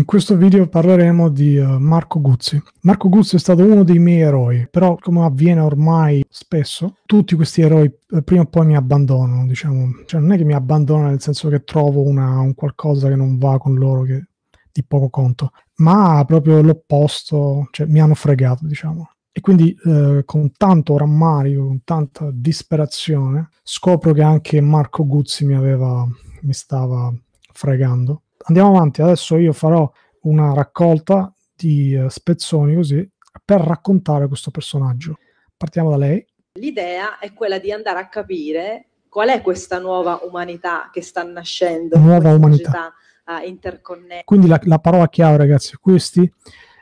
In questo video parleremo di uh, Marco Guzzi. Marco Guzzi è stato uno dei miei eroi, però come avviene ormai spesso, tutti questi eroi eh, prima o poi mi abbandonano, diciamo. Cioè non è che mi abbandonano nel senso che trovo una, un qualcosa che non va con loro, che di poco conto, ma proprio l'opposto, cioè mi hanno fregato, diciamo. E quindi eh, con tanto rammarico, con tanta disperazione, scopro che anche Marco Guzzi mi aveva, mi stava fregando andiamo avanti, adesso io farò una raccolta di uh, spezzoni così per raccontare questo personaggio. Partiamo da lei. L'idea è quella di andare a capire qual è questa nuova umanità che sta nascendo, nuova umanità uh, interconnessa. Quindi la, la, parola chiave, ragazzi, questi,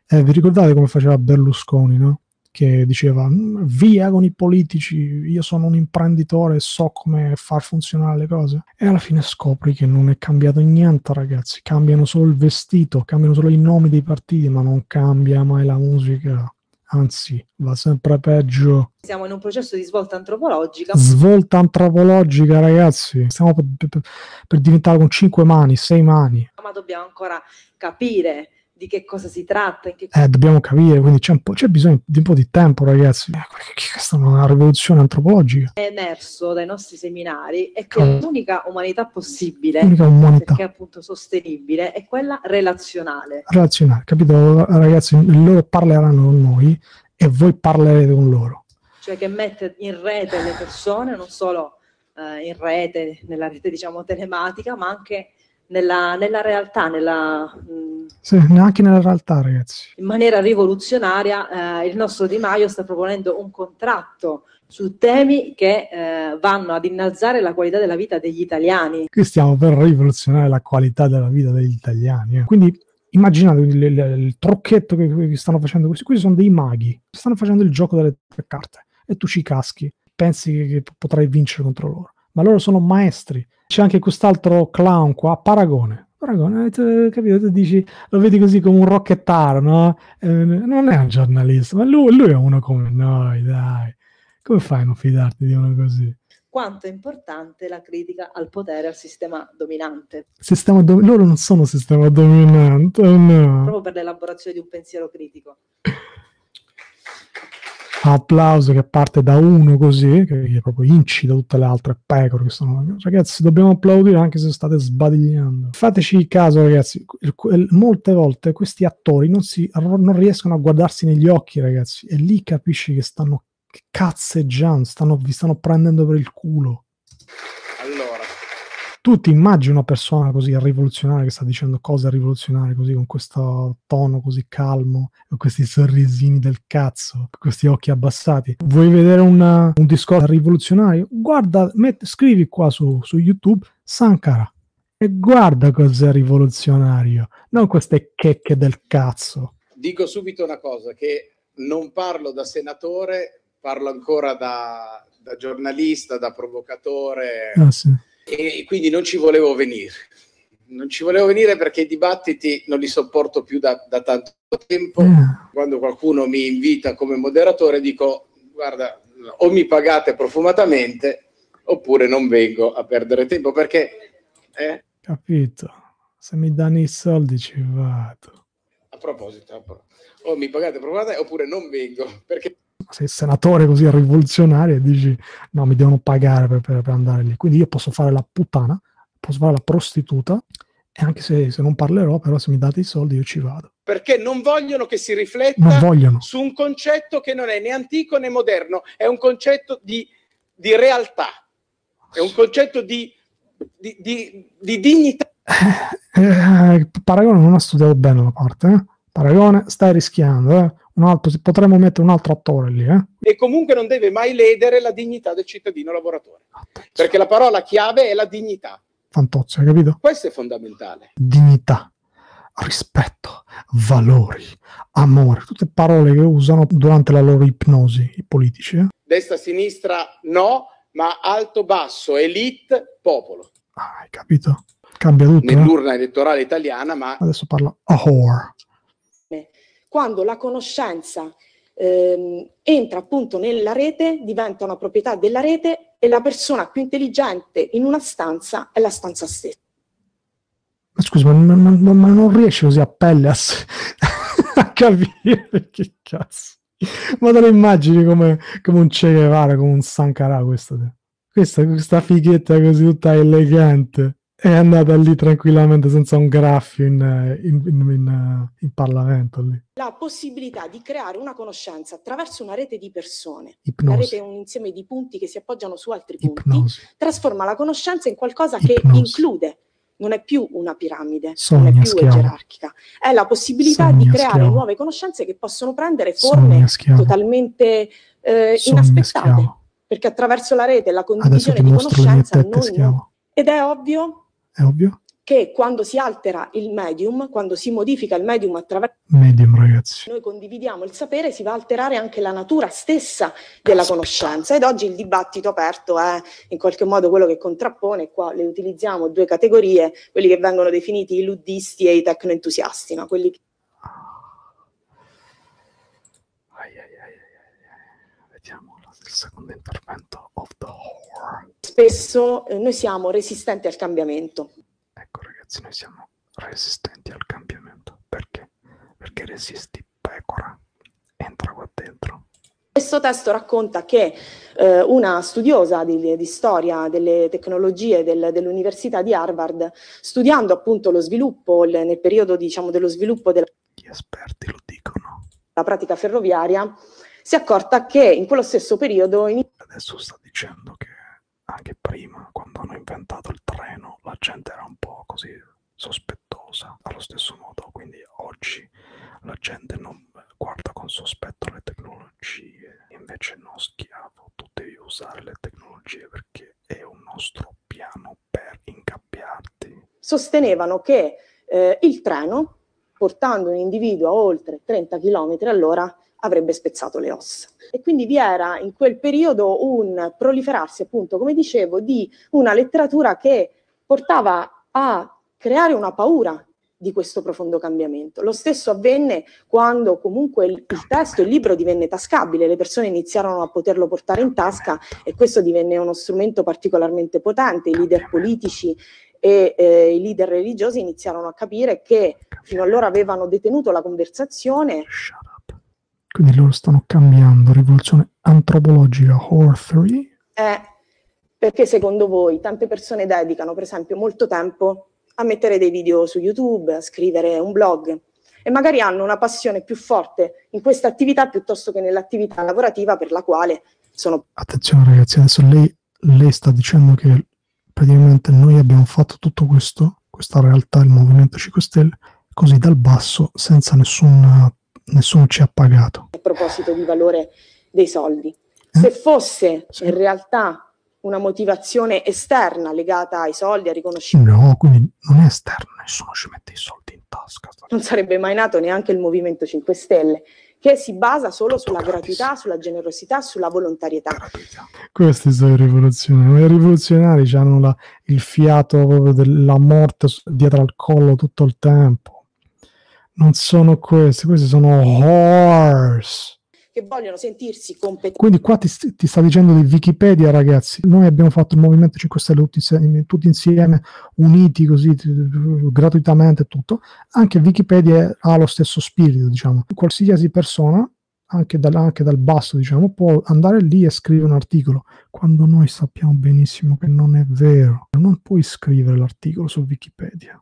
eh, vi ricordate come faceva Berlusconi, no? Che diceva mm, via con i politici, io sono un imprenditore e so come far funzionare le cose. E alla fine scopri che non è cambiato niente, ragazzi. Cambiano solo il vestito, cambiano solo i nomi dei partiti, ma non cambia mai la musica. Anzi, va sempre peggio. Siamo in un processo di svolta antropologica. Svolta antropologica, ragazzi. Stiamo per, per, per diventare con cinque mani, sei mani. Ma dobbiamo ancora capire di che cosa si tratta. Che... Eh, dobbiamo capire, quindi c'è, c'è, bisogno di un po' di tempo, ragazzi. Eh, questa è una rivoluzione antropologica. È emerso dai nostri seminari è che oh. l'unica umanità possibile, l'unica umanità. perché è appunto sostenibile, è quella relazionale. Relazionale, capito? Ragazzi, loro parleranno con noi e voi parlerete con loro. Cioè che mette in rete le persone, non solo eh, in rete, nella rete diciamo telematica, ma anche nella, nella realtà, nella, sì, neanche nella realtà, ragazzi. In maniera rivoluzionaria, eh, il nostro Di Maio sta proponendo un contratto su temi che eh, vanno ad innalzare la qualità della vita degli italiani. Qui stiamo per rivoluzionare la qualità della vita degli italiani. Eh. Quindi immaginate il, il, il trucchetto che, che, stanno facendo questi. Questi sono dei maghi, stanno facendo il gioco delle tre carte e tu ci caschi, pensi che, che potrai vincere contro loro. Ma loro sono maestri c'è anche quest'altro clown qua, Paragone. Paragone, tu, capito? Tu dici, lo vedi così come un rocchettaro, no? Eh, non è un giornalista, ma lui, lui, è uno come noi, dai. Come fai a non fidarti di uno così? Quanto è importante la critica al potere, al sistema dominante. Sistema do- loro non sono sistema dominante, no. Proprio per l'elaborazione di un pensiero critico applauso che parte da uno così, che proprio incita tutte le altre pecore che sono... Ragazzi, dobbiamo applaudire anche se state sbadigliando. Fateci caso, ragazzi, molte volte questi attori non, si, non riescono a guardarsi negli occhi, ragazzi, e lì capisci che stanno cazzeggiando, stanno, vi stanno prendendo per il culo tu ti immagini una persona così rivoluzionaria che sta dicendo cose rivoluzionarie così con questo tono così calmo, con questi sorrisini del cazzo, con questi occhi abbassati. Vuoi vedere una, un discorso rivoluzionario? Guarda, met, scrivi qua su, su YouTube Sankara e guarda cos'è rivoluzionario, non queste checche del cazzo. Dico subito una cosa, che non parlo da senatore, parlo ancora da, da giornalista, da provocatore. Ah, sì e quindi non ci volevo venire. Non ci volevo venire perché i dibattiti non li sopporto più da, da tanto tempo. Mm. Quando qualcuno mi invita come moderatore dico guarda o mi pagate profumatamente oppure non vengo a perdere tempo perché... Eh? Capito, se mi danno i soldi ci vado. A proposito, a proposito. o mi pagate profumatamente oppure non vengo perché sei senatore così rivoluzionario e dici no, mi devono pagare per, per, per, andare lì. Quindi io posso fare la puttana, posso fare la prostituta e anche se, se, non parlerò, però se mi date i soldi io ci vado. Perché non vogliono che si rifletta su un concetto che non è né antico né moderno, è un concetto di, di realtà, è un concetto di, di, di, di dignità. Eh, eh, Paragone non ha studiato bene la parte, eh? Paragone, stai rischiando, eh? Altro, potremmo mettere un altro attore lì. Eh? E comunque non deve mai ledere la dignità del cittadino lavoratore. Attenzione. Perché la parola chiave è la dignità. Fantozzi, hai capito? Questo è fondamentale. Dignità, rispetto, valori, amore, tutte parole che usano durante la loro ipnosi i politici. Eh? Destra, sinistra, no, ma alto, basso, elite, popolo. Ah, hai capito? Cambia tutto. Nell'urna eh? elettorale italiana, ma... Adesso parla a whore quando la conoscenza ehm, entra appunto nella rete, diventa una proprietà della rete e la persona più intelligente in una stanza è la stanza stessa. Ma scusa, ma, ma, ma, non riesci così a pelle a, a capire che cazzo. Ma te lo immagini come, come un Che Guevara, come un Sankara questo? Questa, questa fighetta così tutta elegante è andata lì tranquillamente senza un graffio in, in, in, in, Parlamento. Lì. La possibilità di creare una conoscenza attraverso una rete di persone. Ipnosi. La rete è un insieme di punti che si appoggiano su altri punti. Ipnosi. Trasforma la conoscenza in qualcosa Ipnosi. che include. Non è più una piramide, Sogna, non è più gerarchica. È la possibilità Sogna, di creare schiavo. nuove conoscenze che possono prendere forme totalmente eh, inaspettate. schiavo. Perché attraverso la rete e la condivisione di conoscenza noi ed è ovvio È ovvio? che quando si altera il medium, quando si modifica il medium attraverso Medium, ragazzi. noi condividiamo il sapere, si va a alterare anche la natura stessa della Caspita. conoscenza. Ed oggi il dibattito aperto è in qualche modo quello che contrappone, qua le utilizziamo due categorie, quelli che vengono definiti i luddisti e i tecnoentusiasti, no? quelli che Ai, ai, ai, ai, ai. Vediamo la- il secondo intervento of the horror. spesso eh, noi siamo resistenti al cambiamento. Ecco ragazzi, noi siamo resistenti al cambiamento. Perché? Perché resisti pecora. Entra qua dentro. Questo testo racconta che eh, una studiosa di, di storia delle tecnologie del- dell'Università di Harvard, studiando appunto lo sviluppo, il- nel periodo diciamo, dello sviluppo della Gli esperti lo dicono. pratica ferroviaria, si è accorta che in quello stesso periodo in Adesso sta dicendo che anche prima, quando hanno inventato il treno, la gente era un po' così sospettosa. Allo stesso modo, quindi oggi la gente non guarda con sospetto le tecnologie. Invece no, schiavo, tu devi usare le tecnologie perché è un nostro piano per ingabbiarti. sostenevano che eh, il treno, portando un individuo a oltre 30 km all'ora, avrebbe spezzato le ossa. E quindi vi era in quel periodo un proliferarsi, appunto, come dicevo, di una letteratura che portava a creare una paura di questo profondo cambiamento. Lo stesso avvenne quando comunque il, il testo, il libro divenne tascabile, le persone iniziarono a poterlo portare in tasca e questo divenne uno strumento particolarmente potente. I leader politici e eh, i leader religiosi iniziarono a capire che fino allora avevano detenuto la conversazione. Quindi loro stanno cambiando rivoluzione antropologica horror theory è perché secondo voi tante persone dedicano, per esempio, molto tempo a mettere dei video su YouTube, a scrivere un blog e magari hanno una passione più forte in questa attività piuttosto che nell'attività lavorativa per la quale sono Attenzione ragazzi, adesso lei, lei sta dicendo che praticamente noi abbiamo fatto tutto questo, questa realtà, il Movimento 5 Stelle, così dal basso, senza nessun, nessuno ci ha pagato. a proposito di valore dei soldi. Eh? Se fosse Sì. in realtà una motivazione esterna legata ai soldi, al riconoscimento, No, quindi non è esterno, nessuno ci mette i soldi in tasca. non sarebbe mai nato neanche il Movimento 5 Stelle, che si basa solo Tutto sulla gratis. gratuità, sulla generosità, sulla volontarietà. gratuità. Questi sono i rivoluzionari. I rivoluzionari hanno la- il fiato proprio della morte dietro al collo tutto il tempo. Non sono questi, questi sono horse. che vogliono sentirsi competenti Quindi qua ti, ti sta dicendo di Wikipedia, ragazzi. Noi abbiamo fatto il Movimento 5 Stelle tutti insieme, tutti insieme uniti così gratuitamente e tutto. Anche Wikipedia ha lo stesso spirito, diciamo. Qualsiasi persona, anche dal, anche dal basso, diciamo, può andare lì e scrivere un articolo, quando noi sappiamo benissimo che non è vero. Non puoi scrivere l'articolo su Wikipedia.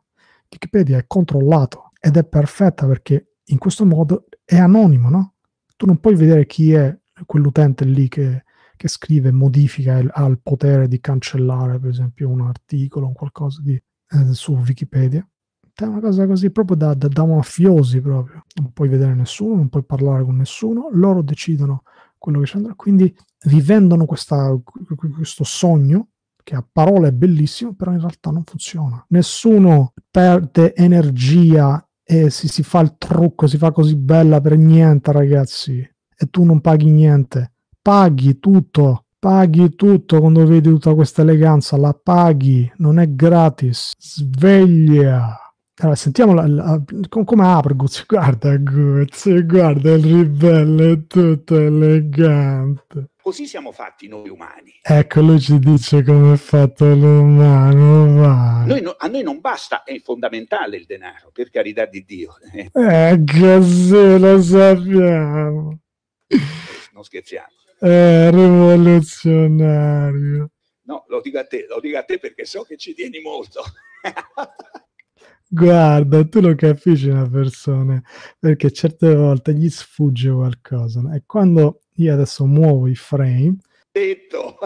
Wikipedia è controllato ed è perfetta perché in questo modo è anonimo, no? tu non puoi vedere chi è quell'utente lì che, che scrive, modifica, e ha il potere di cancellare, per esempio, un articolo, un qualcosa di, eh, su Wikipedia. È una cosa così proprio da, da- da mafiosi proprio. Non puoi vedere nessuno, non puoi parlare con nessuno, loro decidono quello che c'è. Quindi vi vendono questa- questo sogno che a parole è bellissimo, però in realtà non funziona. Nessuno perde energia e si, si fa il trucco, si fa così bella per niente, ragazzi. E tu non paghi niente. Paghi tutto. Paghi tutto quando vedi tutta questa eleganza, la paghi, non è gratis. Sveglia. Allora, sentiamo la, la- com- come apre Guzzi. Guarda Guzzi, guarda il ribelle, è tutto elegante. Così siamo fatti noi umani. Ecco, lui ci dice come è fatto l'umano. Va. Noi no, a noi non basta, è fondamentale il denaro, per carità di Dio. Eh, così lo sappiamo. Non scherziamo. È rivoluzionario. No, lo dico a te, lo dico a te perché so che ci tieni molto. Guarda, tu lo capisci una persona perché certe volte gli sfugge qualcosa no? e quando io adesso muovo i frame. Detto.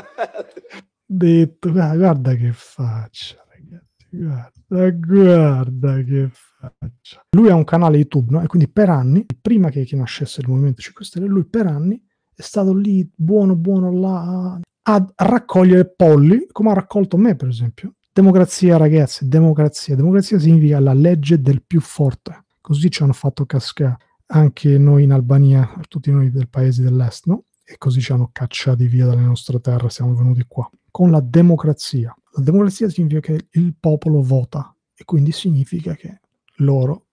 detto. "Ah, guarda che faccia ragazzi guarda guarda che faccia. Lui ha un canale youtube no? e quindi per anni prima che, che nascesse il movimento 5 Stelle lui per anni è stato lì buono buono là a raccogliere polli come ha raccolto me per esempio. Democrazia ragazzi democrazia. Democrazia significa la legge del più forte. Così ci hanno fatto cascare anche noi in Albania tutti noi del paese dell'est no? e così ci hanno cacciati via dalle nostre terre siamo venuti qua con la democrazia la democrazia significa che il popolo vota e quindi significa che loro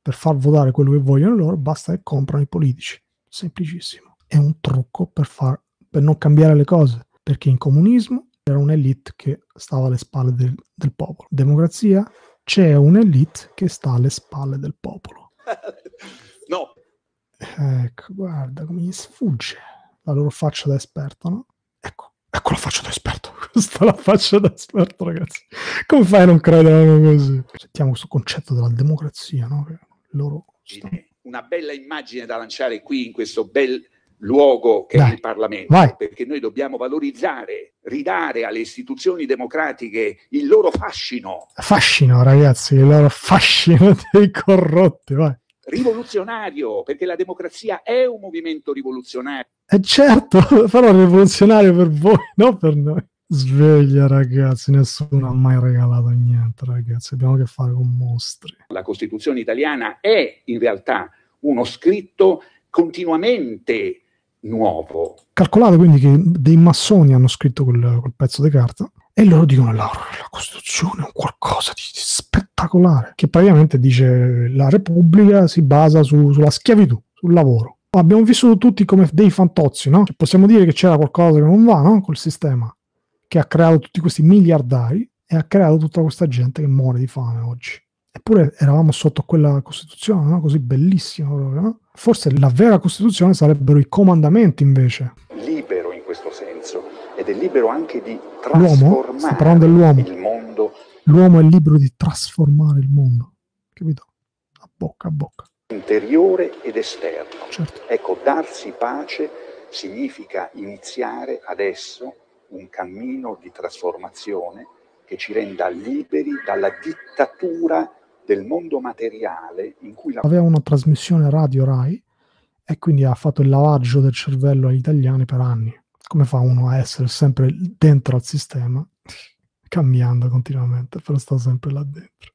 per far votare quello che vogliono loro basta che comprano i politici semplicissimo è un trucco per, far, per non cambiare le cose perché in comunismo era un'elite che stava alle spalle del, del popolo. Democrazia c'è un'elite che sta alle spalle del popolo. No, Ecco, guarda come gli sfugge la loro faccia da esperto, no? Ecco, ecco la faccia da esperto. Questa è la faccia da esperto, ragazzi. Come fai a non credere così? Sentiamo questo concetto della democrazia, no? Che loro stanno- una bella immagine da lanciare qui in questo bel luogo che Dai, è il Parlamento, vai. perché noi dobbiamo valorizzare, ridare alle istituzioni democratiche il loro fascino Fascino, ragazzi, il loro fascino dei corrotti, vai. Rivoluzionario, perché la democrazia è un movimento rivoluzionario. E certo, farò rivoluzionario per voi, non per noi. Sveglia, ragazzi, nessuno ha mai regalato niente, ragazzi. Abbiamo a che fare con mostri. La Costituzione italiana è in realtà uno scritto continuamente nuovo. Calcolate quindi che dei massoni hanno scritto quel, quel pezzo di carta e loro dicono la, la Costituzione è un qualcosa di, spettacolare, che praticamente dice la Repubblica si basa su- sulla schiavitù, sul lavoro. Abbiamo vissuto tutti come dei fantozzi, no? Che possiamo dire che c'era qualcosa che non va, no? Col sistema che ha creato tutti questi miliardari e ha creato tutta questa gente che muore di fame oggi. Eppure eravamo sotto quella Costituzione, no? Così bellissima proprio, no? Forse la vera Costituzione sarebbero i comandamenti invece. Ed è libero anche di dell'uomo. il mondo L'uomo è libero di trasformare il mondo, capito? A bocca a bocca, interiore ed esterno. certo. Ecco, darsi pace significa iniziare adesso un cammino di trasformazione che ci renda liberi dalla dittatura del mondo materiale in cui la Aveva una trasmissione radio Rai e quindi ha fatto il lavaggio del cervello agli italiani per anni. Come fa uno a essere sempre dentro al sistema, cambiando continuamente, però sta sempre là dentro.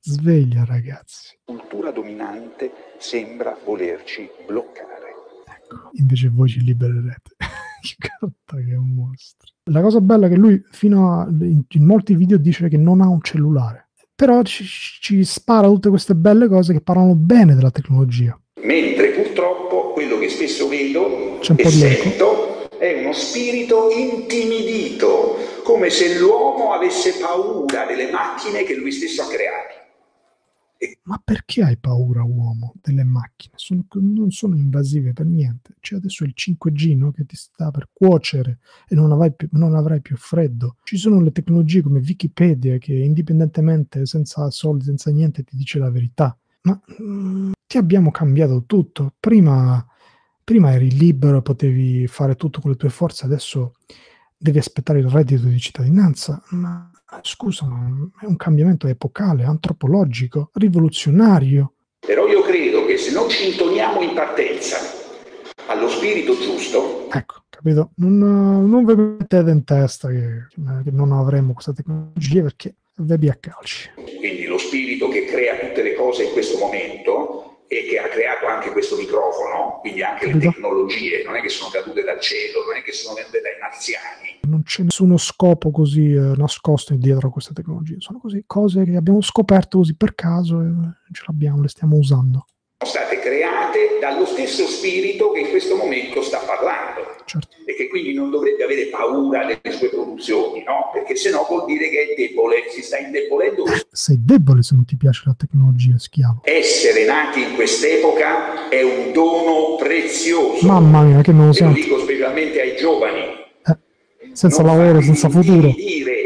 Sveglia ragazzi. cultura dominante sembra volerci bloccare. Ecco, invece voi ci libererete. che carta che è un mostro. La cosa bella è che lui fino a in, in molti video dice che non ha un cellulare. Però ci, ci spara tutte queste belle cose che parlano bene della tecnologia. Mentre purtroppo quello che spesso vedo e sento è uno spirito intimidito, come se l'uomo avesse paura delle macchine che lui stesso ha creato. Ma perché hai paura, uomo, delle macchine? Sono- non sono invasive per niente. C'è adesso il 5G no, che ti sta per cuocere e non avrai, più, non avrai più freddo. Ci sono le tecnologie come Wikipedia che indipendentemente, senza soldi, senza niente, ti dice la verità. Ma mm, ti abbiamo cambiato tutto. Prima, prima eri libero, potevi fare tutto con le tue forze, adesso devi aspettare il reddito di cittadinanza. Ma scusa, è un cambiamento epocale, antropologico, rivoluzionario. Però io credo che se non ci intoniamo in partenza allo spirito giusto, Ecco, capito? Non, non vi mettete in testa che, che non avremo questa tecnologia perché vi a calci. quindi lo spirito che crea tutte le cose in questo momento e che ha creato anche questo microfono, quindi anche le Capito. tecnologie, non è che sono cadute dal cielo, non è che sono venute dai marziani. Non c'è nessuno scopo così eh, nascosto dietro a queste tecnologie. Sono così cose che abbiamo scoperto così per caso e ce l'abbiamo, le stiamo usando. Sono state create dallo stesso spirito che in questo momento sta parlando Certo. e che quindi non dovrebbe avere paura delle sue produzioni, no? Perché sennò vuol dire che è debole, si sta indebolendo. Sei debole se non ti piace la tecnologia, schiavo. Essere nati in quest'epoca è un dono prezioso. Mamma mia, che non lo E lo sento. dico specialmente ai giovani. Eh, senza Non lavoro, senza futuro. intimidire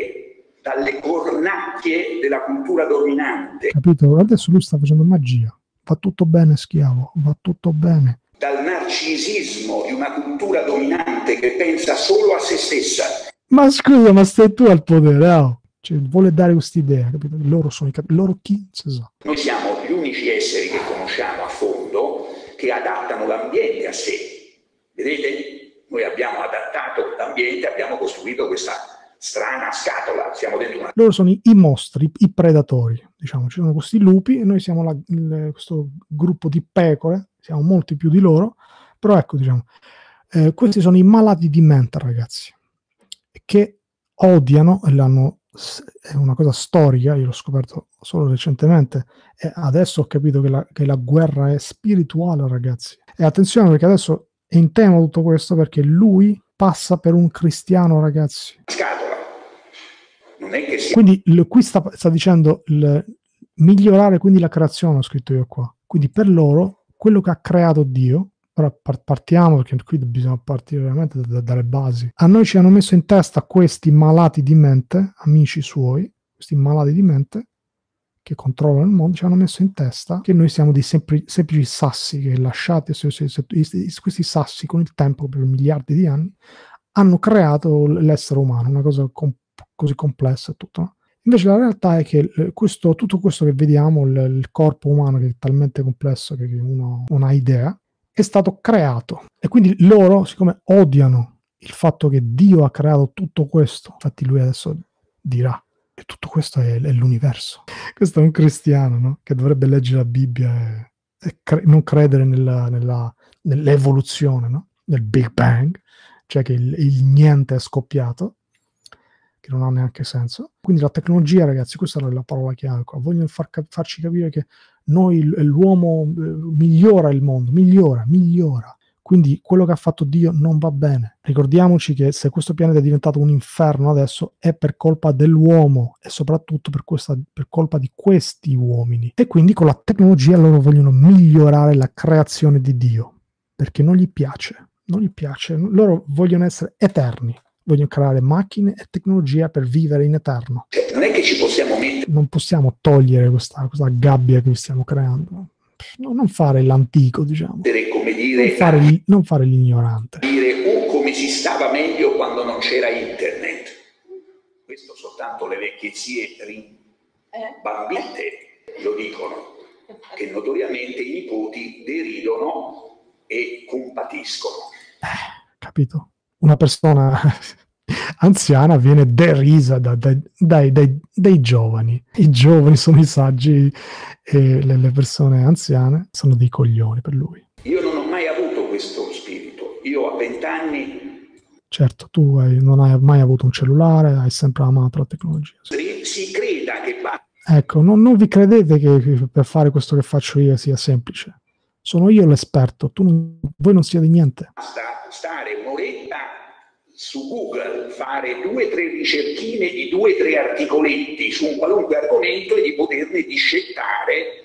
dalle cornacchie della cultura dominante, Capito? Adesso lui sta facendo magia. Va tutto bene, schiavo, va tutto bene. dal narcisismo di una cultura dominante che pensa solo a se stessa. Ma scusa, ma stai tu al potere, oh. Cioè, vuole dare quest'idea, capito? Loro sono i cap- loro chi? Sa. Noi siamo gli unici esseri che conosciamo a fondo che adattano l'ambiente a sé. Vedete? Noi abbiamo adattato l'ambiente, abbiamo costruito questa strana scatola, siamo dentro una Loro sono i, i mostri, i predatori. Diciamo, ci sono questi lupi e noi siamo la- il- questo gruppo di pecore, siamo molti più di loro, però ecco, diciamo, eh, questi sono i malati di mente, ragazzi, che odiano, e l'hanno, è una cosa storica, io l'ho scoperto solo recentemente, e adesso ho capito che la, che la guerra è spirituale, ragazzi. E attenzione perché adesso è in tema tutto questo perché lui passa per un cristiano, ragazzi. scatola. Non è che sia Quindi il- qui sta, sta dicendo il, migliorare quindi la creazione, ho scritto io qua. Quindi per loro, quello che ha creato Dio, ora par- partiamo perché qui bisogna partire veramente da- dalle basi. A noi ci hanno messo in testa questi malati di mente, amici suoi, questi malati di mente che controllano il mondo, ci hanno messo in testa che noi siamo dei sempli- semplici sassi che lasciati, se- se- se- questi sassi con il tempo per miliardi di anni hanno creato l'essere umano, una cosa com- così complessa e tutto. Invece la realtà è che questo- tutto questo che vediamo, il, il corpo umano che è talmente complesso che uno non ha idea, è stato creato. E quindi loro, siccome odiano il fatto che Dio ha creato tutto questo, infatti lui adesso dirà che tutto questo è, è l'universo. Questo è un cristiano no? che dovrebbe leggere la Bibbia e, e cre- non credere nella, nella- nell'evoluzione, no? nel Big Bang, cioè che il, il niente è scoppiato, che non ha neanche senso. Quindi la tecnologia, ragazzi, questa è la parola chiave qua. Vogliono far cap- farci capire che noi, l'uomo eh, migliora il mondo, migliora, migliora. Quindi quello che ha fatto Dio non va bene. Ricordiamoci che se questo pianeta è diventato un inferno adesso è per colpa dell'uomo e soprattutto per, questa, per colpa di questi uomini. E quindi con la tecnologia loro vogliono migliorare la creazione di Dio perché non gli piace. Non gli piace. Loro vogliono essere eterni. Vogliono creare macchine e tecnologia per vivere in eterno. cioè, non è che ci possiamo mettere Non possiamo togliere questa, questa gabbia che stiamo creando. No, non fare l'antico, diciamo. come Non dire, fare, l'i- non fare l'ignorante. dire o come si stava meglio quando non c'era internet. Questo soltanto le vecchie zie rimbambite lo dicono, che notoriamente i nipoti deridono e compatiscono. capito? Una persona anziana viene derisa da- dai, dai- dai- dai giovani. I giovani sono i saggi e le, le persone anziane sono dei coglioni per lui. Io non ho mai avuto questo spirito. Io a vent'anni Certo, tu hai- non hai mai avuto un cellulare, hai sempre amato la tecnologia. sì. si creda che basta Ecco, non, non vi credete che, per fare questo che faccio io sia semplice. Sono io l'esperto, tu non- voi non siete niente. stare un'oretta su Google, fare due o tre ricerchine di due o tre articoletti su un qualunque argomento e di poterne discettare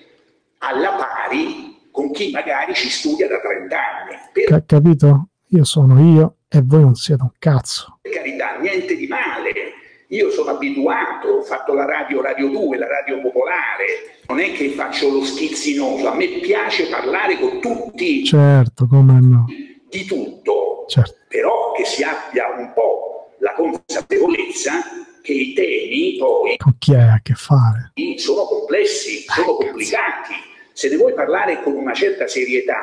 alla pari con chi magari ci studia da 30 anni. Per Ca- capito? Io sono io e voi non siete un cazzo. carità, niente di male. Io sono abituato, ho fatto la radio Radio 2, la radio popolare, non è che faccio lo schizzinoso, a me piace parlare con tutti Certo, come no. di tutto, Certo. però che si abbia un po' la consapevolezza che i temi poi Con chi hai a che fare? sono complessi, sono complicati. Se ne vuoi parlare con una certa serietà,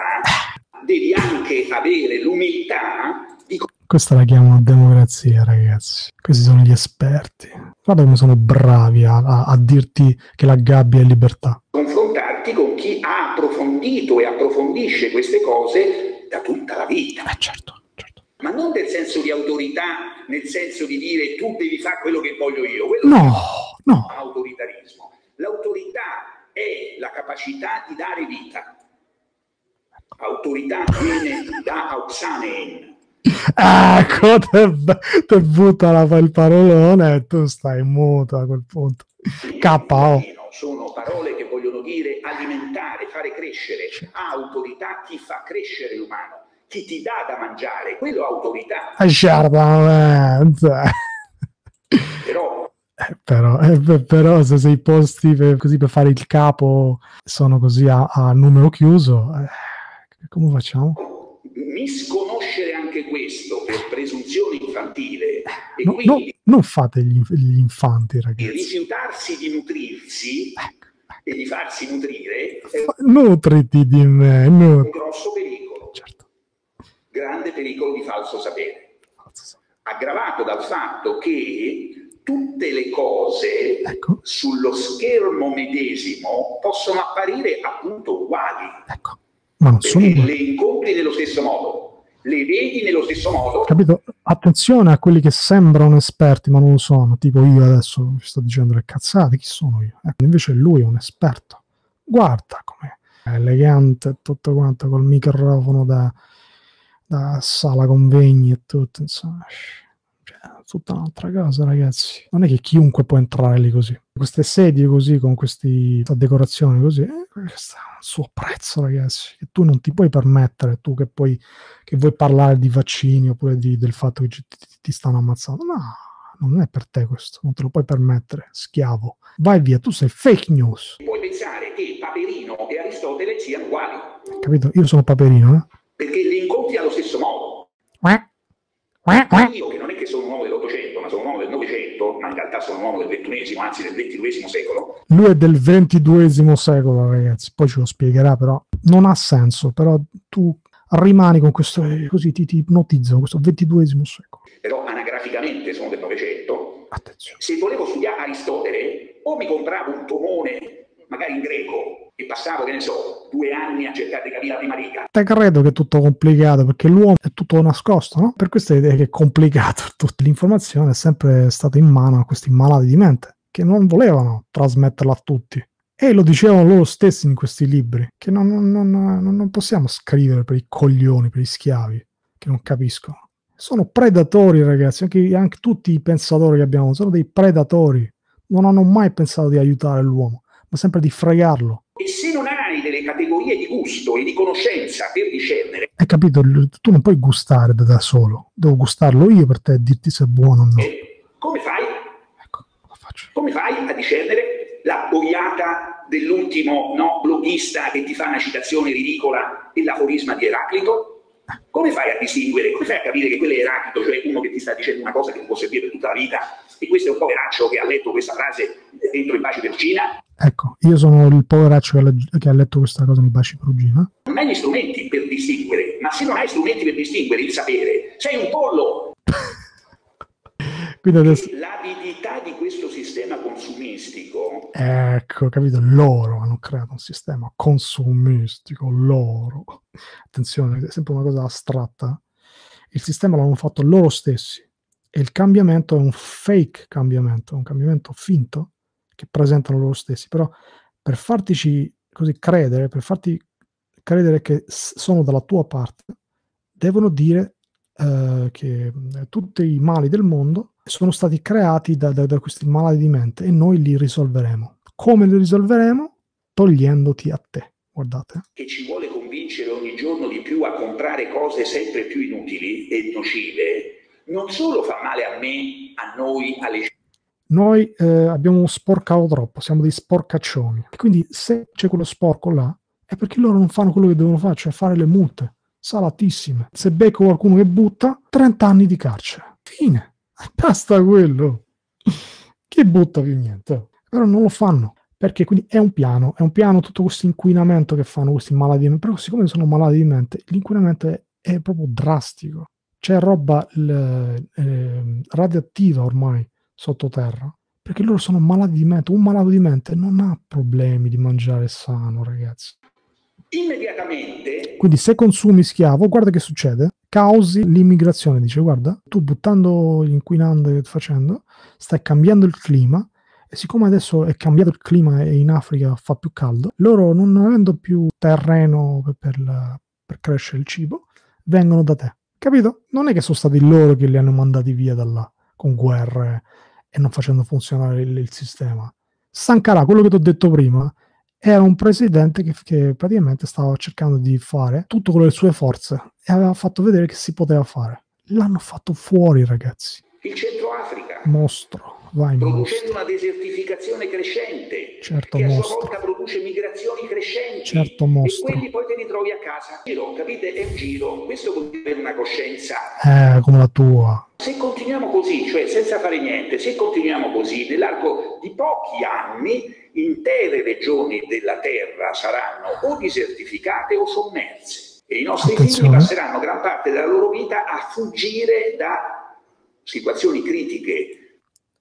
devi anche avere l'umiltà di Questa la chiamano democrazia, ragazzi. Questi sono gli esperti. Guarda come sono bravi a, a- a dirti che la gabbia è libertà. confrontarti con chi ha approfondito e approfondisce queste cose da tutta la vita. Eh, certo. Ma non nel senso di autorità, nel senso di dire tu devi fare quello che voglio io. Quello No, no. autoritarismo. L'autorità è la capacità di dare vita. Autorità viene da auxanein, ecco, te, te butta la, il parolone e tu stai muto a quel punto. KO. Sono parole che vogliono dire alimentare, fare crescere. Ha autorità chi fa crescere l'umano, chi ti dà da mangiare, quello ha autorità. Certamente. Però eh, però, eh, però, se sei posti per, così per fare il capo sono così a, a numero chiuso, eh, come facciamo? Misconoscere anche questo per presunzione infantile no, quindi, no, non fate gli, gli, infanti ragazzi rifiutarsi di nutrirsi ecco, ecco. e di farsi nutrire nutriti di me nut- un grosso pericolo certo. Grande pericolo di falso sapere. aggravato dal fatto che tutte le cose ecco. sullo schermo medesimo possono apparire appunto uguali. Ecco. Ma non sono le incontri nello stesso modo, le vedi nello stesso modo. Capito? Attenzione a quelli che sembrano esperti ma non lo sono, tipo io adesso vi sto dicendo le cazzate, chi sono io? Ecco, invece lui è un esperto. Guarda com'è elegante tutto quanto col microfono da, da sala convegni e tutto, insomma tutta un'altra cosa, ragazzi. Non è che chiunque può entrare lì così. Queste sedie così, con questa decorazione così, eh, questo ha un suo prezzo, ragazzi. Che tu non ti puoi permettere, tu che, poi, che vuoi parlare di vaccini oppure di, del fatto che ti, ti, ti stanno ammazzando. No, non è per te questo, non te lo puoi permettere, schiavo. Vai via, tu sei fake news. Puoi pensare che Paperino e Aristotele siano uguali. Capito? Io sono Paperino, eh? Perché li incontri allo stesso modo. Io che non è che sono un uomo dell'Ottocento, ma sono un uomo del Novecento, ma in realtà sono un uomo del ventunesimo, anzi del ventiduesimo secolo. Lui è del ventiduesimo secolo, ragazzi, poi ce lo spiegherà, però non ha senso, però tu rimani con questo, così ti, ti ipnotizza, questo ventiduesimo secolo. Però anagraficamente sono del Novecento. Attenzione. Se volevo studiare Aristotele, o mi compravo un tomone, magari in greco, e passavo, che ne so, due anni a cercare di capire la prima riga. Te credo che è tutto complicato perché l'uomo è tutto nascosto, no? Per questo è che è complicato. Tutta l'informazione è sempre stata in mano a questi malati di mente che non volevano trasmetterla a tutti. E lo dicevano loro stessi in questi libri, che non, non, non, non possiamo scrivere per i coglioni, per i schiavi, che non capiscono. Sono predatori, ragazzi, anche, anche tutti i pensatori che abbiamo sono dei predatori. Non hanno mai pensato di aiutare l'uomo, ma sempre di fregarlo e se non hai delle categorie di gusto e di conoscenza per discernere... Hai capito? Tu non puoi gustare da solo, devo gustarlo io per te e dirti se è buono o no. Eh, come fai? Ecco. Come fai a discernere la boiata dell'ultimo no, bloghista che ti fa una citazione ridicola e l'aforisma di Eraclito? Come fai a distinguere, come fai a capire che quello è Eraclito, cioè uno che ti sta dicendo una cosa che ti può servire per tutta la vita, e questo è un poveraccio che ha letto questa frase dentro i baci per Cina? Ecco, io sono il poveraccio che, ha letto questa cosa nei baci perugina. Non hai gli strumenti per distinguere, ma se non hai strumenti per distinguere il sapere, sei un pollo. Quindi adesso... L'avidità di questo sistema consumistico. Ecco, capito? Loro hanno creato un sistema consumistico, loro. Attenzione, è sempre una cosa astratta. Il sistema l'hanno fatto loro stessi e il cambiamento è un fake cambiamento, un cambiamento finto che presentano loro stessi, però per fartici così credere, per farti credere che sono dalla tua parte, devono dire eh, che tutti i mali del mondo sono stati creati da, da, da questi malati di mente e noi li risolveremo. Come li risolveremo? Togliendoti a te. Guardate. Che ci vuole convincere ogni giorno di più a comprare cose sempre più inutili e nocive, non solo fa male a me, a noi, alle noi eh, abbiamo sporcato troppo, siamo dei sporcaccioni. E quindi se c'è quello sporco là, è perché loro non fanno quello che devono fare, cioè fare le multe salatissime. Se becco qualcuno che butta, 30 anni di carcere. Fine. Basta quello. Chi butta più niente? Però non lo fanno. Perché quindi è un piano, è un piano tutto questo inquinamento che fanno questi malati di mente. Però siccome sono malati di mente, l'inquinamento è, è proprio drastico. C'è roba l, eh, radioattiva ormai sottoterra, perché loro sono malati di mente. Un malato di mente non ha problemi di mangiare sano, ragazzi. Immediatamente. Quindi se consumi schiavo, guarda che succede. Causi l'immigrazione, dice guarda, tu buttando, inquinando e facendo, stai cambiando il clima e siccome adesso è cambiato il clima e in Africa fa più caldo, loro non avendo più terreno per, per, per crescere il cibo, vengono da te Capito? Non è che sono stati loro che li hanno mandati via da là con guerre e non facendo funzionare il, il sistema. Sankara, quello che ti ho detto prima, era un presidente che, che, praticamente stava cercando di fare tutto con le sue forze e aveva fatto vedere che si poteva fare. L'hanno fatto fuori, ragazzi. Il Centro Africa. Mostro. Producendo una desertificazione crescente certo, che a mostro. sua volta produce migrazioni crescenti certo, mostro. e quelli poi te li trovi a casa giro, capite? è un giro questo vuol dire una coscienza eh, come la tua se continuiamo così cioè senza fare niente se continuiamo così nell'arco di pochi anni intere regioni della terra saranno o desertificate o sommerse e i nostri Attenzione. figli passeranno gran parte della loro vita a fuggire da situazioni critiche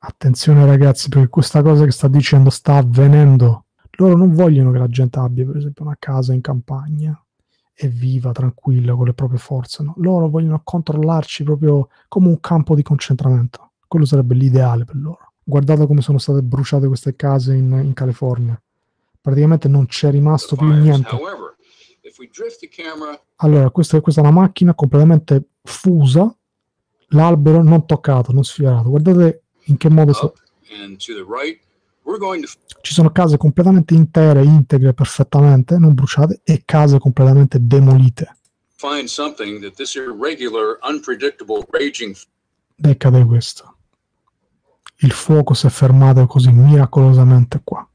Attenzione ragazzi, perché questa cosa che sta dicendo sta avvenendo. Loro non vogliono che la gente abbia, per esempio, una casa in campagna e viva tranquilla con le proprie forze. No? Loro vogliono controllarci proprio come un campo di concentramento. Quello sarebbe l'ideale per loro. Guardate come sono state bruciate queste case in, in California. Praticamente non c'è rimasto più niente. Allora, questa, questa è una macchina completamente fusa, l'albero non toccato, non sfiorato. Guardate in che modo so- ci sono case completamente intere, integre perfettamente, non bruciate, e case completamente demolite. Beccate questo. Il fuoco si è fermato così miracolosamente qua.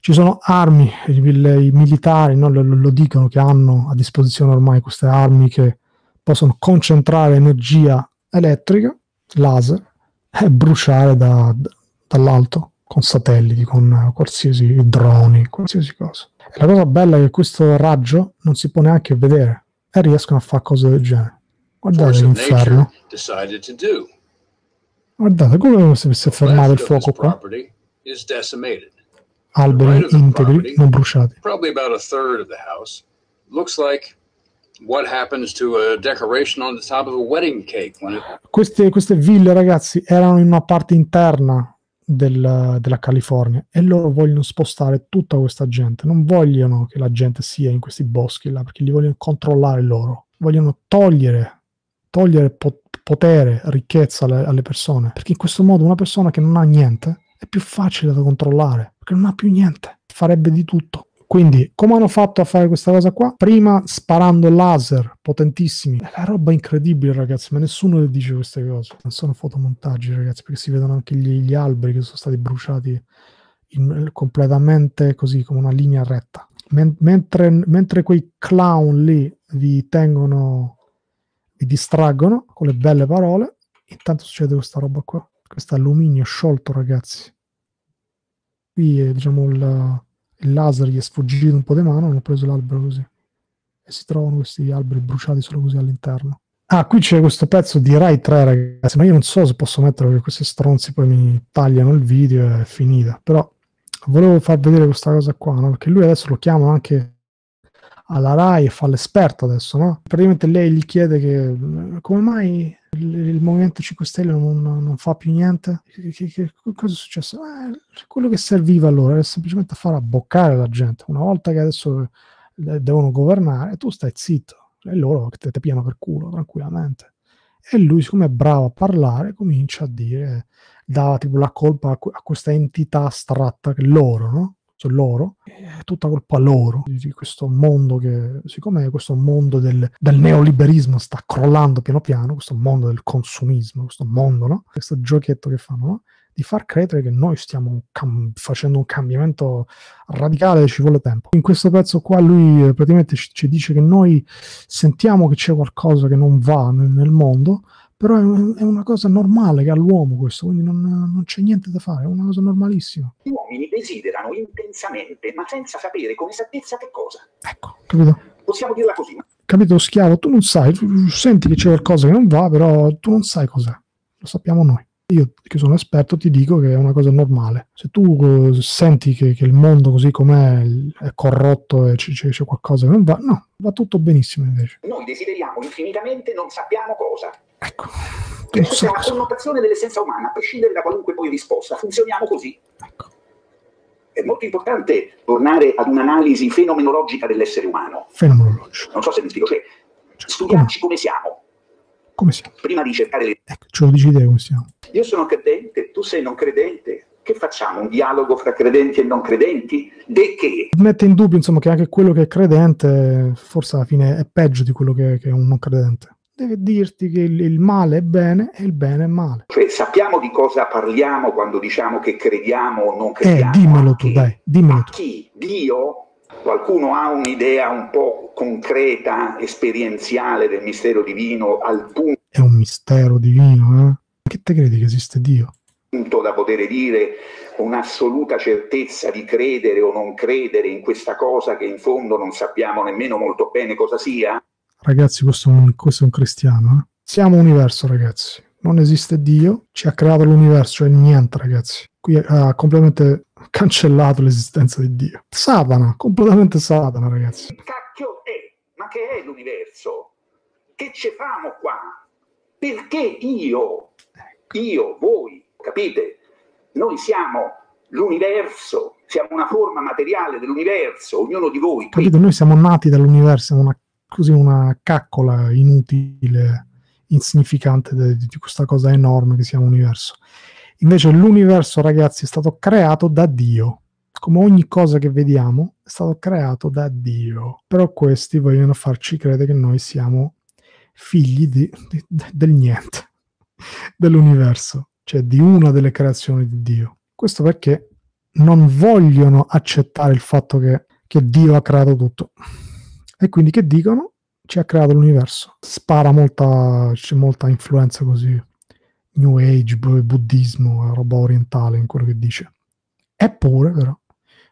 Ci sono armi, i, i militari no, lo, lo dicono che hanno a disposizione ormai queste armi che possono concentrare energia elettrica, laser, bruciare da, dall'alto con satelliti, con qualsiasi droni, qualsiasi cosa. E la cosa bella è che questo raggio non si può neanche vedere e riescono a fare cose del genere. Guardate l'inferno. Guardate come si si è fermato il fuoco qua. Alberi integri, non bruciati. Probably about a third of the house. Looks like Queste, queste ville, ragazzi, erano in una parte interna del- della California e loro vogliono spostare tutta questa gente. Non vogliono che la gente sia in questi boschi là perché li vogliono controllare loro. Vogliono togliere, togliere po- potere, ricchezza alle, alle persone. Perché in questo modo una persona che non ha niente è più facile da controllare perché non ha più niente. Farebbe di tutto. Quindi, come hanno fatto a fare questa cosa qua? Prima sparando laser potentissimi. È la roba incredibile, ragazzi, ma nessuno le dice queste cose. Non sono fotomontaggi, ragazzi, perché si vedono anche gli, gli alberi che sono stati bruciati in- completamente così, come una linea retta. Men- mentre, mentre quei clown lì vi tengono, vi distraggono con le belle parole, intanto succede questa roba qua. Questo alluminio sciolto, ragazzi. Qui, è, diciamo, il il laser gli è sfuggito un po' di mano, hanno preso l'albero così. E si trovano questi alberi bruciati solo così all'interno. Ah, qui c'è questo pezzo di Rai 3, ragazzi, ma io non so se posso mettere perché questi stronzi poi mi tagliano il video e è finita. Però volevo far vedere questa cosa qua, no? Perché lui adesso lo chiamano anche alla Rai e fa l'esperto adesso, no? Praticamente lei gli chiede che come mai il, il Movimento 5 Stelle non, non fa più niente? Che, che- che- cosa è successo? Eh, quello che serviva allora era semplicemente fare abboccare la gente. Una volta che adesso eh, devono governare, tu stai zitto e loro te, te piano per culo tranquillamente. E lui, siccome è bravo a parlare, comincia a dire, dava tipo la colpa a, a questa entità astratta che loro, no? Sono loro, è tutta colpa loro di, questo mondo che, siccome questo mondo del, del neoliberismo sta crollando piano piano, questo mondo del consumismo, questo mondo, no? Questo giochetto che fanno, no? Di far credere che noi stiamo cam- facendo un cambiamento radicale, ci vuole tempo. In questo pezzo qua lui eh, praticamente ci, dice che noi sentiamo che c'è qualcosa che non va nel mondo, però è, un- è una cosa normale che ha l'uomo questo, quindi non, non c'è niente da fare, è una cosa normalissima. Gli uomini desiderano intensamente, ma senza sapere con esattezza che cosa. Ecco, capito? Possiamo dirla così, Capito, schiavo? Tu non sai, tu senti che c'è qualcosa che non va, però tu non sai cos'è. Lo sappiamo noi. Io, che sono esperto, ti dico che è una cosa normale. Se tu eh, senti che, che il mondo così com'è è corrotto e c- c'è, c'è qualcosa che non va, no, va tutto benissimo invece. noi desideriamo infinitamente, non sappiamo cosa. Ecco, Questa è cosa. connotazione dell'essenza umana, a prescindere da qualunque poi risposta. Funzioniamo così. Ecco. È molto importante tornare ad un'analisi fenomenologica dell'essere umano. Fenomenologico. Non so se mi spiego, cioè Cioè, studiarci come? come siamo. Come siamo? Prima di cercare le... Ecco, ce lo dici te come siamo. Io sono credente, tu sei non credente. Che facciamo? Un dialogo fra credenti e non credenti? De che? Mette in dubbio, insomma, che anche quello che è credente forse alla fine è peggio di quello che, che è un non credente deve dirti che il, male è bene e il bene è male. Cioè, sappiamo di cosa parliamo quando diciamo che crediamo o non crediamo. Eh, dimmelo tu, dai, dimmelo tu. Chi? Dio? Qualcuno ha un'idea un po' concreta, esperienziale del mistero divino al punto... È un mistero divino, eh? Che te credi che esiste Dio? da poter dire un'assoluta certezza di credere o non credere in questa cosa che in fondo non sappiamo nemmeno molto bene cosa sia? Ragazzi, questo è un, questo è un cristiano. Eh? Siamo universo, ragazzi. Non esiste Dio, ci ha creato l'universo, cioè niente, ragazzi. Qui ha completamente cancellato l'esistenza di Dio. Satana, completamente Satana, ragazzi. Cacchio è? Ma che è l'universo? Che ci famo qua? Perché io? Ecco. Io, voi, capite? Noi siamo l'universo, siamo una forma materiale dell'universo, ognuno di voi. Capite? Noi siamo nati dall'universo, siamo una così una caccola inutile, insignificante di, di questa cosa enorme che sia un universo. Invece l'universo, ragazzi, è stato creato da Dio. Come ogni cosa che vediamo, è stato creato da Dio. Però questi vogliono farci credere che noi siamo figli di, di, del niente, dell'universo, cioè di una delle creazioni di Dio. Questo perché non vogliono accettare il fatto che, che Dio ha creato tutto. E quindi che dicono? Ci ha creato l'universo. Spara molta, c'è molta influenza così, New Age, buddismo, roba orientale in quello che dice. Eppure, però,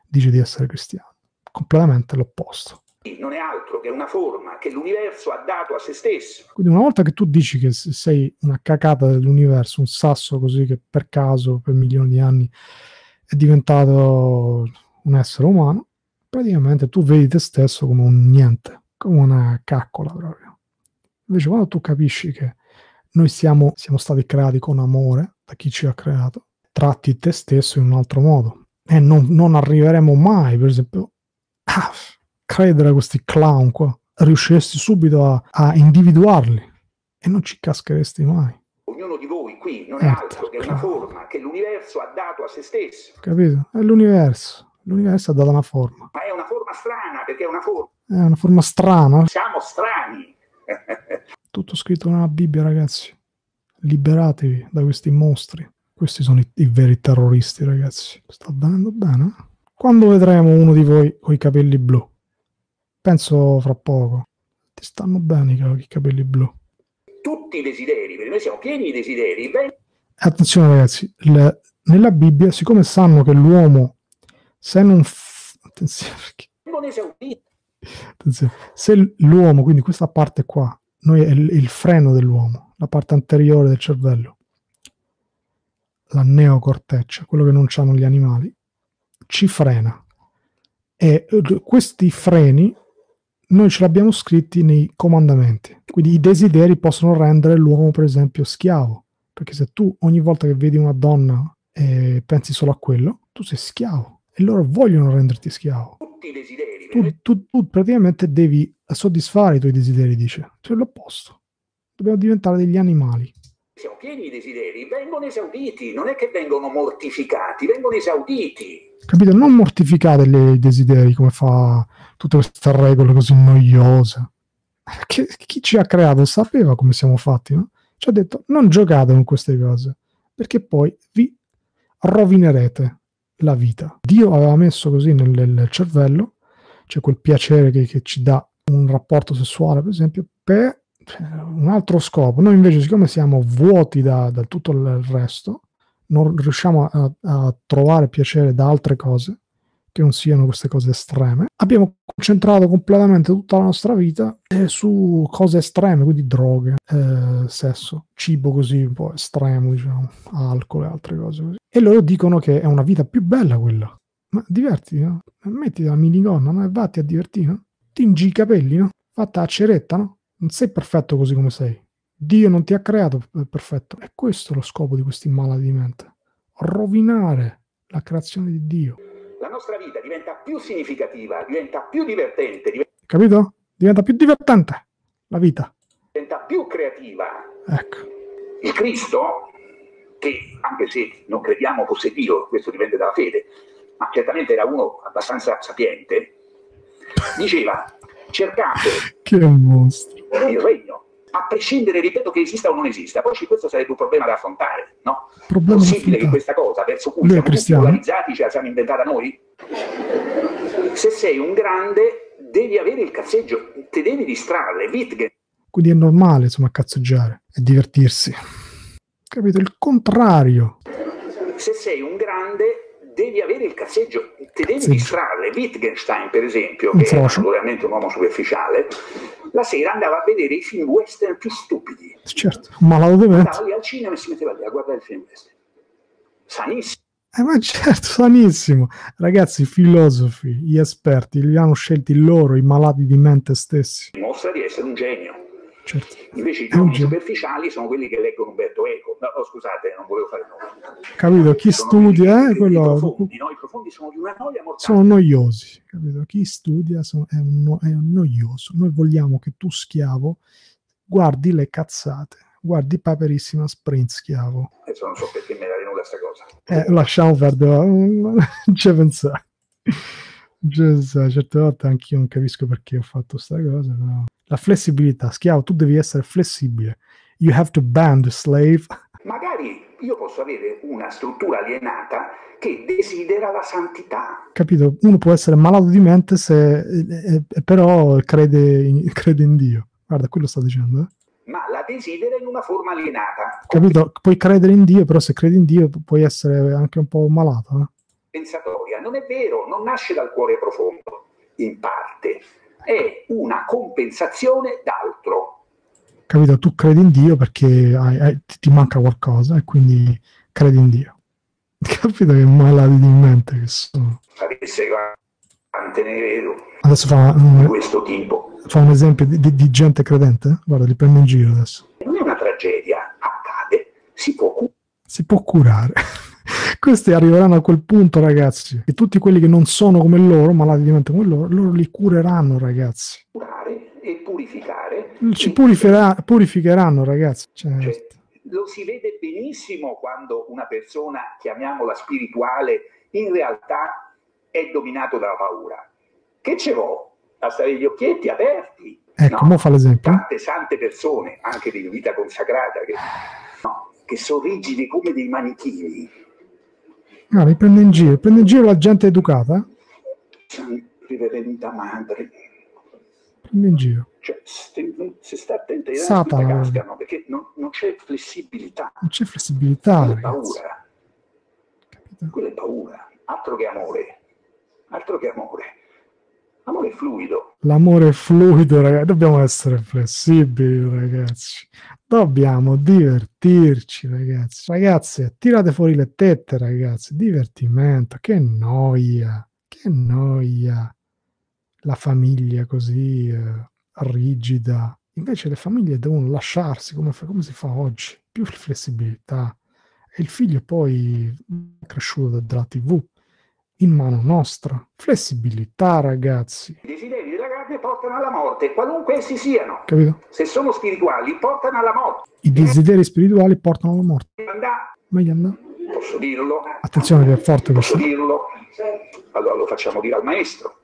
dice di essere cristiano. Completamente l'opposto. Non è altro che una forma che l'universo ha dato a se stesso. Quindi una volta che tu dici che sei una cacata dell'universo, un sasso così che per caso, per milioni di anni, è diventato un essere umano, praticamente tu vedi te stesso come un niente, come una caccola proprio. Invece quando tu capisci che noi siamo, siamo stati creati con amore da chi ci ha creato, tratti te stesso in un altro modo e non, non arriveremo mai, per esempio, a credere a questi clown qua, riusciresti subito a, a individuarli e non ci cascheresti mai. Ognuno di voi qui non è certo, altro che una forma che l'universo ha dato a se stesso. Capito? È l'universo l'universo ha dato una forma. Ma è una forma strana, perché è una forma. È una forma strana. Siamo strani. Tutto scritto nella Bibbia, ragazzi. Liberatevi da questi mostri. Questi sono i, i veri terroristi, ragazzi. Sta avvenendo bene? Quando vedremo uno di voi con i capelli blu? Penso fra poco. Ti stanno bene i capelli blu. Tutti i desideri, perché noi siamo pieni di desideri. Attenzione ragazzi, le, nella Bibbia, siccome sanno che l'uomo se non... F... Attenzione, perché... Attenzione. Se l'uomo, quindi questa parte qua, noi è il, il freno dell'uomo, la parte anteriore del cervello, la neocorteccia, quello che non hanno gli animali, ci frena. E eh, questi freni noi ce l'abbiamo scritti nei comandamenti. Quindi i desideri possono rendere l'uomo, per esempio, schiavo. Perché se tu ogni volta che vedi una donna e pensi solo a quello, tu sei schiavo e loro vogliono renderti schiavo. Tutti i desideri. Tu, tu, tu, praticamente devi soddisfare i tuoi desideri, dice. Cioè l'opposto. Dobbiamo diventare degli animali. Siamo pieni di desideri, vengono esauditi, non è che vengono mortificati, vengono esauditi. Capito? Non mortificate i desideri come fa tutte queste regole così noiose. Che, chi ci ha creato sapeva come siamo fatti, no? Ci ha detto non giocate con queste cose, perché poi vi rovinerete la vita. Dio aveva messo così nel, nel cervello, c'è quel piacere che, che, ci dà un rapporto sessuale, per esempio, per cioè, un altro scopo. Noi invece, siccome siamo vuoti da, da tutto il resto, non riusciamo a, a trovare piacere da altre cose, che non siano queste cose estreme. Abbiamo concentrato completamente tutta la nostra vita eh, su cose estreme, quindi droghe, eh, sesso, cibo così un po' estremo, diciamo, alcol e altre cose così. E loro dicono che è una vita più bella quella. Ma divertiti, no? Metti la minigonna, no? E vatti a divertire, no? Tingi i capelli, no? Fatta a ceretta, no? Non sei perfetto così come sei. Dio non ti ha creato perfetto. E questo è lo scopo di questi malati di mente. Rovinare la creazione di Dio la nostra vita diventa più significativa, diventa più divertente. Diventa... Capito? Diventa più divertente. La vita. Diventa più creativa. Ecco. Il Cristo, che anche se non crediamo fosse Dio, questo dipende dalla fede, ma certamente era uno abbastanza sapiente, diceva cercate il regno, a prescindere, ripeto, che esista o non esista. Poi questo sarebbe un problema da affrontare, no? Problema Possibile da che questa cosa verso cui è siamo polarizzati ce la siamo inventata noi? Se sei un grande, devi avere il cazzeggio, ti devi distrarre. Wittgenstein Quindi è normale, insomma, cazzeggiare e divertirsi. Capito? Il contrario. se sei un grande devi avere il cazzeggio, ti devi Cazzeggio. distrarre. Wittgenstein, per esempio, che era frocio. naturalmente un uomo superficiale, la sera andava a vedere i film western più stupidi. Certo, malato di mente. Andava lì al cinema e si metteva lì a guardare il film western. Sanissimo. Eh, ma certo, sanissimo. Ragazzi, i filosofi, gli esperti, li hanno scelti loro, i malati di mente stessi. dimostra di essere un genio. Certo. Invece i giovani superficiali sono quelli che leggono Umberto Eco. No, no, scusate, non volevo fare nulla. Capito? Chi Sono studia, eh, i quello... profondi, no? I profondi sono di una noia mortale. sono noiosi, capito? Chi studia sono- è, un no- è un noioso. Noi vogliamo che tu, schiavo, guardi le cazzate, guardi Paperissima Sprint, schiavo. Adesso non so perché mi era venuta questa cosa. Eh, lasciamo perdere, non ci pensare. Pensare. Certe volte anch'io non capisco perché ho fatto questa cosa, però... La flessibilità, schiavo, tu devi essere flessibile. You have to band, slave. Magari io posso avere una struttura alienata che desidera la santità. Capito? Uno può essere malato di mente se eh, eh, però crede in, crede in Dio. Guarda, quello sto dicendo, eh. ma la desidera in una forma alienata, Capito? Puoi credere in Dio, però se credi in Dio pu- puoi essere anche un po' malato. Compensatoria. Non è vero, non nasce dal cuore profondo, in parte. È una compensazione d'altro. Capito? Tu credi in Dio perché hai- hai- ti, manca qualcosa e quindi credi in Dio. Capito che malati di mente che sono. Sapesse quante ne vedo Adesso fa un, questo tipo. fa un esempio di, di- di gente credente. Guarda, li prendo in giro adesso. Non è una tragedia, accade, si può Si può curare. Questi arriveranno a quel punto, ragazzi. E tutti quelli che non sono come loro, malati di mente come loro, loro li cureranno, ragazzi. curare e purificare. Ci purificherà- purificheranno, ragazzi. Cioè, Cioè, lo si vede benissimo quando una persona, chiamiamola spirituale, in realtà è dominato dalla paura. Che ce l'ho? Basta avere gli occhietti aperti. ecco, No? mo fa l'esempio. Tante sante persone, anche di vita consacrata, che, no, che sono rigidi come dei manichini. No, li prende in giro. Prende in giro la gente educata. San Reverenda Madre. Prende in giro. Cioè, st- se sta attenta, i Satana, cascano, perché non, non c'è flessibilità. Non c'è flessibilità, Quella è paura. Capito? Quella è paura. Altro che amore. Altro che amore. Amore è fluido. L'amore è fluido, ragazzi. Dobbiamo essere flessibili, ragazzi. Dobbiamo divertirci, ragazzi. Ragazzi, tirate fuori le tette, ragazzi. Divertimento. Che noia. Che noia. La famiglia così eh, rigida. Invece le famiglie devono lasciarsi come, come si fa oggi. Più flessibilità. E il figlio poi è cresciuto dalla TV in mano nostra. Flessibilità, ragazzi. I desideri della carne portano alla morte, qualunque essi siano. Capito? Se sono spirituali, portano alla morte. I desideri spirituali portano alla morte. Andà, Meglio andare. posso dirlo? Attenzione che è forte Posso questo. dirlo? Allora lo facciamo dire al maestro.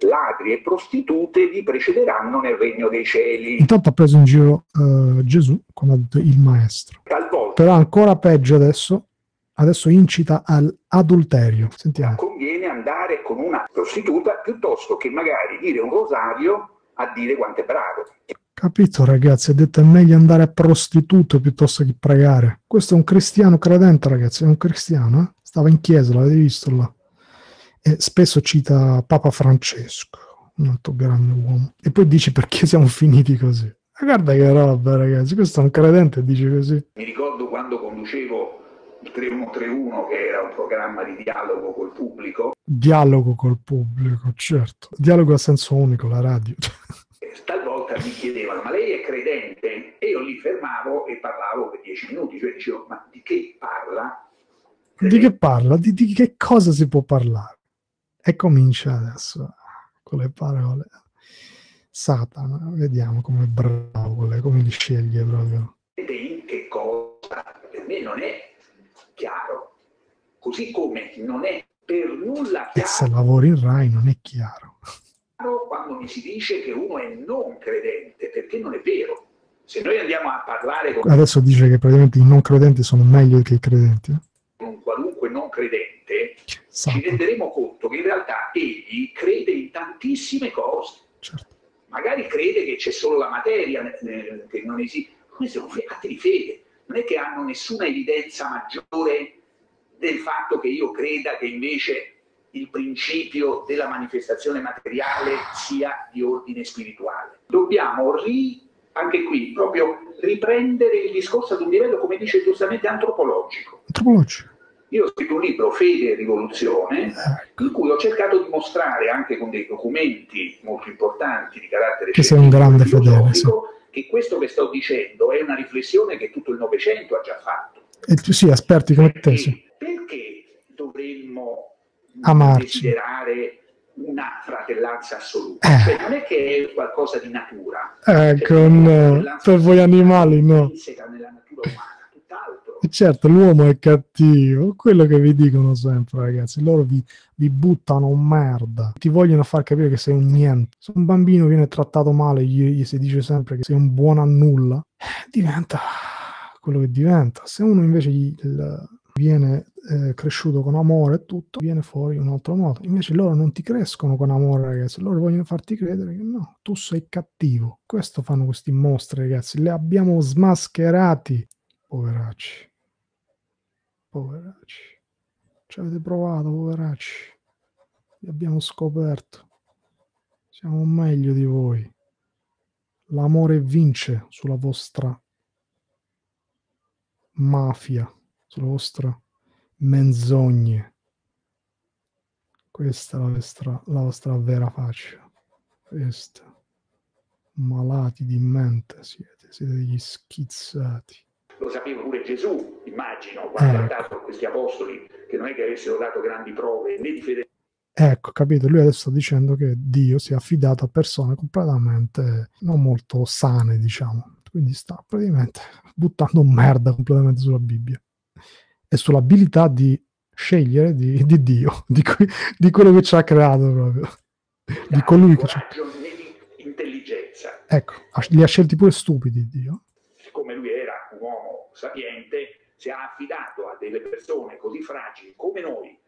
Ladri e prostitute vi precederanno nel regno dei cieli. Intanto ha preso in giro eh, Gesù, come ha detto il maestro. Talvolta Però ancora peggio adesso, adesso incita all'adulterio. Sentiamo. conviene andare con una prostituta piuttosto che magari dire un rosario a dire quanto è bravo. Capito ragazzi, ha detto è meglio andare a prostituto piuttosto che pregare. Questo è un cristiano credente ragazzi, è un cristiano, eh? stava in chiesa, l'avete visto là. E spesso cita Papa Francesco, un altro grande uomo. E poi dice perché siamo finiti così. Ma guarda che roba ragazzi, questo è un credente dice così. Mi ricordo quando conducevo il 3131, che era un programma di dialogo col pubblico, Dialogo col pubblico, certo. Dialogo a senso unico, la radio. talvolta mi chiedevano, ma lei è credente? E io li fermavo e parlavo per dieci minuti, cioè dicevo, ma di che parla? Di che parla? Di, di che cosa si può parlare? E comincia adesso con le parole. Satana, vediamo come è bravo, come li sceglie proprio. In che cosa per me non è chiaro, così come non è per nulla chiaro. E se lavori in Rai non è chiaro. Quando mi si dice che uno è non credente, perché non è vero. Se noi andiamo a parlare con... Adesso dice che praticamente i non credenti sono meglio che i credenti. Eh? Un qualunque non credente, Satana. ci renderemo conto che in realtà egli crede in tantissime cose. Certo. Magari crede che c'è solo la materia, che non esiste. Questi sono atti di fede. Non è che hanno nessuna evidenza maggiore del fatto che io creda che invece il principio della manifestazione materiale sia di ordine spirituale. Dobbiamo ri, anche qui proprio riprendere il discorso ad un livello, come dice giustamente, antropologico. Antropologico. Io ho scritto un libro, Fede e Rivoluzione, in cui ho cercato di mostrare anche con dei documenti molto importanti di carattere che sei un grande fedele. Che questo che sto dicendo è una riflessione che tutto il Novecento ha già fatto. E tu sì, esperti come te, sì perché dovremmo Amarci. desiderare una fratellanza assoluta? Eh. Cioè, non è che è qualcosa di natura. Ecco, cioè, no. per voi animali no. Nella natura umana, certo, l'uomo è cattivo, quello che vi dicono sempre, ragazzi. Loro vi, vi buttano merda, ti vogliono far capire che sei un niente. Se un bambino viene trattato male, gli, gli si dice sempre che sei un buono a nulla, eh, diventa quello che diventa. Se uno invece gli, il, viene eh, cresciuto con amore e tutto, viene fuori un altro modo. Invece loro non ti crescono con amore, ragazzi, loro vogliono farti credere che no, tu sei cattivo. Questo fanno questi mostri, ragazzi, li abbiamo smascherati. Poveracci. Poveracci. Ci avete provato, poveracci. Li abbiamo scoperto. Siamo meglio di voi. L'amore vince sulla vostra mafia sulle vostre menzogne. Questa è la vostra, la vostra vera faccia. Questa. Malati di mente siete, siete degli schizzati. Lo sapeva pure Gesù, immagino, quando ecco. ha dato a questi apostoli, che non è che avessero dato grandi prove né di fede Ecco, capito? Lui adesso sta dicendo che Dio si è affidato a persone completamente non molto sane, diciamo. Quindi sta praticamente buttando merda completamente sulla Bibbia e sull'abilità di scegliere di, di Dio, di, cui, di, quello che ci ha creato proprio, di colui che ci ha intelligenza. Ecco, li ha scelti pure stupidi Dio. Siccome lui era un uomo sapiente, si è affidato a delle persone così fragili come noi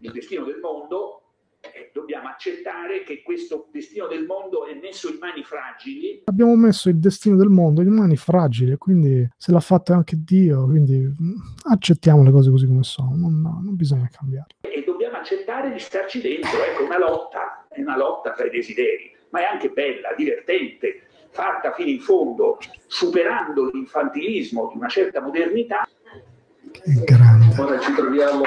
il destino del mondo eh, dobbiamo accettare che questo destino del mondo è messo in mani fragili. Abbiamo messo il destino del mondo in mani fragili, quindi se l'ha fatto anche Dio, quindi mm, accettiamo le cose così come sono, non, non bisogna cambiare. E dobbiamo accettare di starci dentro, ecco, una lotta, è una lotta tra i desideri, ma è anche bella, divertente, fatta fino in fondo, superando l'infantilismo di una certa modernità. Che grande. Ora ci troviamo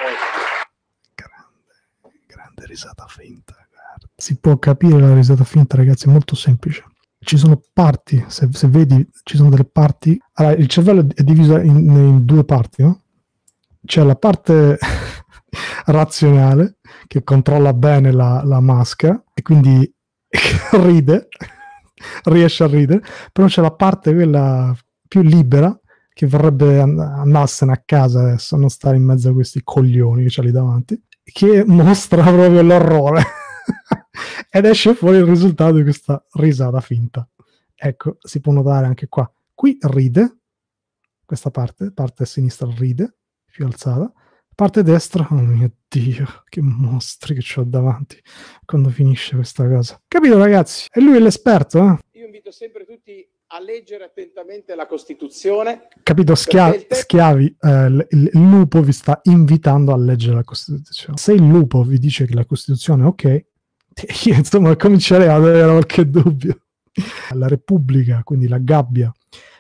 grande risata finta. Guarda. Si può capire la risata finta, ragazzi, è molto semplice. Ci sono parti, se, se vedi, ci sono delle parti. Allora, il cervello è diviso in, in due parti, no? C'è la parte razionale che controlla bene la, la maschera e quindi ride, riesce a ridere, però c'è la parte quella più libera che vorrebbe andarsene a casa adesso, non stare in mezzo a questi coglioni che c'ha lì davanti che mostra proprio l'orrore ed esce fuori il risultato di questa risata finta. Ecco, si può notare anche qua. Qui ride, questa parte, parte sinistra ride, più alzata, parte destra, oh mio Dio, che mostri che ho davanti quando finisce questa cosa. Capito ragazzi? E lui è l'esperto, eh? Io invito sempre tutti a leggere attentamente la Costituzione. Capito, schia- te- schiavi, eh, il, il, lupo vi sta invitando a leggere la Costituzione. Se il lupo vi dice che la Costituzione è ok, io insomma comincerei ad avere qualche dubbio. La Repubblica, quindi la gabbia,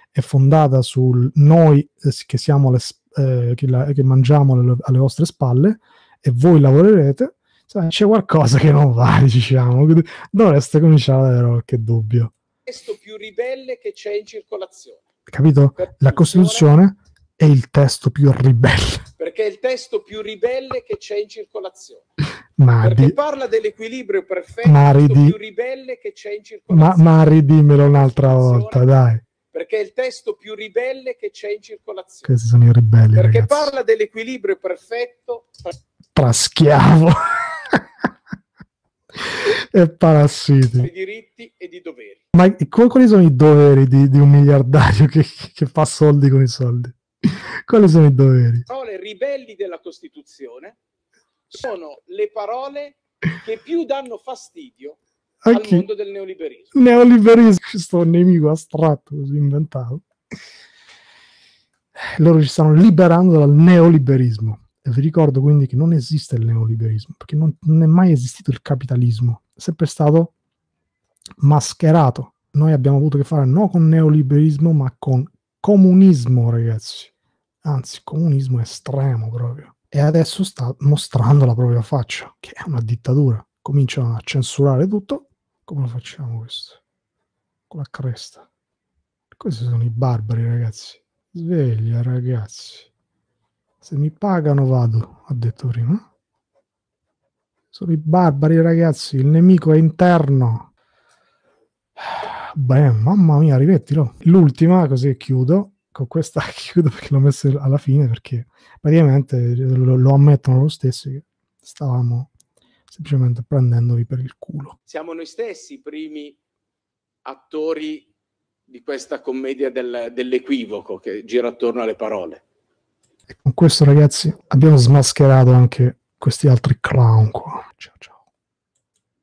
è fondata sul noi eh, che siamo le, eh, che, la, che, mangiamo alle, alle vostre spalle e voi lavorerete. Insomma, c'è qualcosa che non va, diciamo. Dovreste cominciare ad avere qualche dubbio testo più ribelle che c'è in circolazione. Capito? La Costituzione è il testo più ribelle. Perché è il testo più ribelle che c'è in circolazione. Ma, perché di... parla dell'equilibrio perfetto Ma ridi- più ribelle che c'è in ma, circolazione. ma ridimelo un'altra volta, dai. Perché è il testo più ribelle che c'è in circolazione. Questi sono i ribelli, Perché ragazzi. parla dell'equilibrio perfetto tra Tra schiavo e parassiti. i diritti e i doveri. Ma qu- quali sono i doveri di, di un miliardario che, che fa soldi con i soldi? Quali sono i doveri? Le parole ribelli della Costituzione sono le parole che più danno fastidio al chi? mondo del neoliberismo. Neoliberismo, questo nemico astratto così inventato. Loro ci stanno liberando dal neoliberismo. E vi ricordo quindi che non esiste il neoliberismo, perché non, non è mai esistito il capitalismo, è sempre stato mascherato. Noi abbiamo avuto a che fare non con neoliberismo, ma con comunismo, ragazzi. Anzi, comunismo estremo proprio. E adesso sta mostrando la propria faccia, che è una dittatura. Cominciano a censurare tutto. Come lo facciamo questo? Con la cresta. Questi sono i barbari, ragazzi. Sveglia, ragazzi. Se mi pagano vado, ha detto prima. Sono i barbari, ragazzi. Il nemico è interno. Beh, mamma mia, rimettilo. L'ultima, così chiudo. Con questa chiudo perché l'ho messa alla fine perché praticamente lo, lo ammettono lo stesso stavamo semplicemente prendendovi per il culo. Siamo noi stessi i primi attori di questa commedia del- dell'equivoco che gira attorno alle parole. E con questo, ragazzi, abbiamo smascherato anche questi altri clown qua. Ciao.